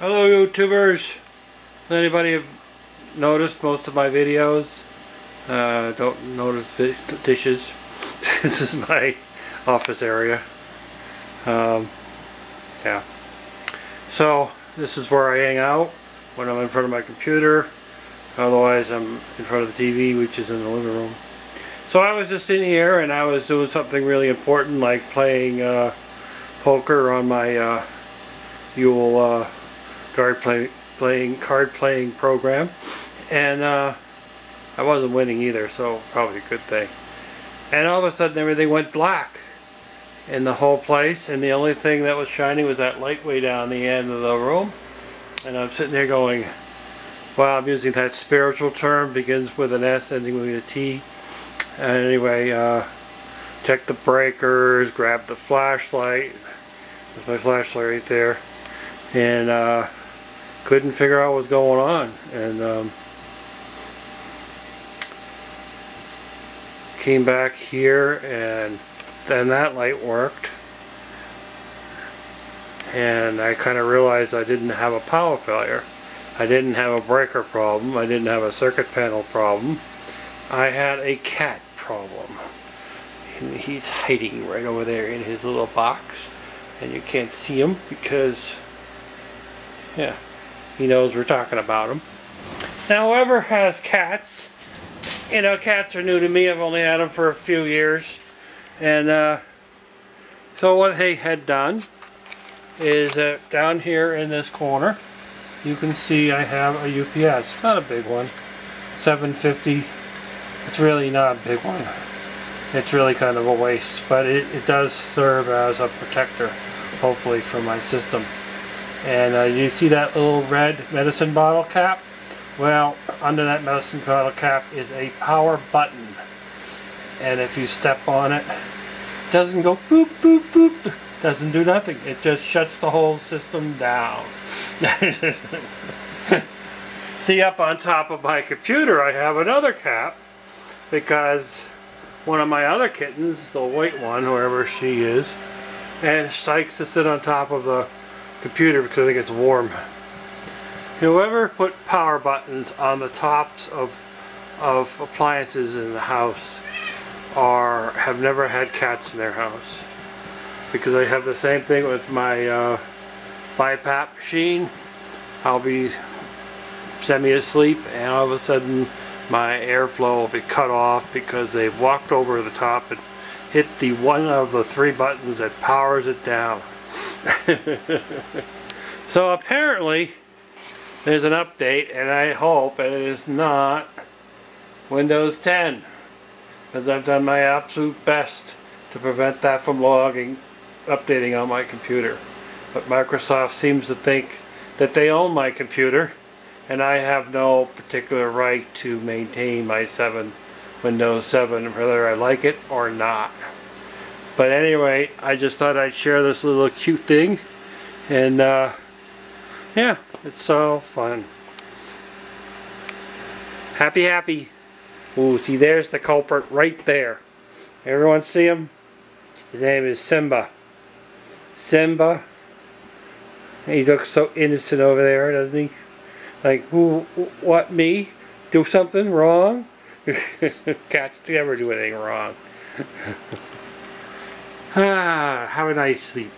Hello YouTubers. Anybody noticed most of my videos? Uh, don't notice dishes. this is my office area. Um, yeah. So this is where I hang out when I'm in front of my computer. Otherwise I'm in front of the TV which is in the living room. So I was just in here and I was doing something really important like playing uh, poker on my uh, Hoyle uh, card play, playing card playing program. And uh, I wasn't winning either so probably a good thing. And all of a sudden everything went black in the whole place and the only thing that was shining was that light way down the end of the room. And I'm sitting there going well I'm using that spiritual term begins with an S ending with a T. And anyway uh, check the breakers grab the flashlight. There's my flashlight right there. And uh, couldn't figure out what's going on. And um, came back here and then that light worked. And I kind of realized I didn't have a power failure. I didn't have a breaker problem. I didn't have a circuit panel problem. I had a cat problem. And he's hiding right over there in his little box. And you can't see him because yeah he knows we're talking about him. Now whoever has cats, you know cats are new to me, I've only had them for a few years. And uh, so what they had done is uh, down here in this corner, you can see I have a UPS, not a big one, 750, it's really not a big one. It's really kind of a waste, but it, it does serve as a protector, hopefully, for my system. And uh, you see that little red medicine bottle cap? Well, under that medicine bottle cap is a power button. And if you step on it, it doesn't go boop, boop, boop. Doesn't do nothing. It just shuts the whole system down. see, up on top of my computer, I have another cap because one of my other kittens, the white one, whoever she is, and likes to sit on top of the computer because it gets warm. Whoever put power buttons on the tops of of appliances in the house are have never had cats in their house because I have the same thing with my uh, BiPAP machine. I'll be semi-asleep and all of a sudden my airflow will be cut off because they've walked over the top and hit the one of the three buttons that powers it down. so apparently there's an update and I hope it is not Windows 10 because I've done my absolute best to prevent that from logging updating on my computer. But Microsoft seems to think that they own my computer and I have no particular right to maintain my 7 Windows 7 whether I like it or not but anyway, I just thought I'd share this little cute thing. And uh, yeah, it's all fun. Happy, happy. Ooh, see, there's the culprit right there. Everyone see him? His name is Simba. Simba. He looks so innocent over there, doesn't he? Like, who, what, me? Do something wrong? Cats never do anything wrong. Ah, have a nice sleep.